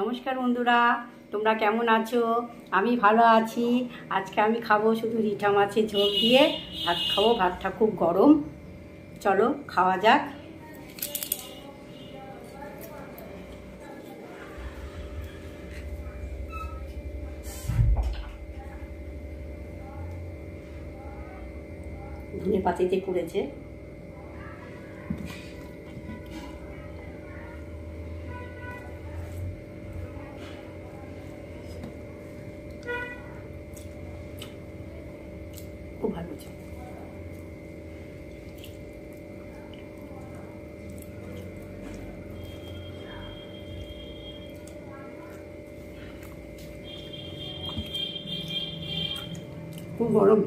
নমস্কার বন্ধুরা, তোমরা কেমন আছো? আমি ভালো আছি। আজকে আমি খাব শুধু রিঠা মাছের ঝোল দিয়ে। ভাত খাব, ভাতটা খুব গরম। চলো, খাওয়া যাক। ধনে পাতিতে পড়েছে খুব গরম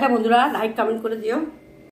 টাটা বন্ধুরা লাইক কমেন্ট করে দিও।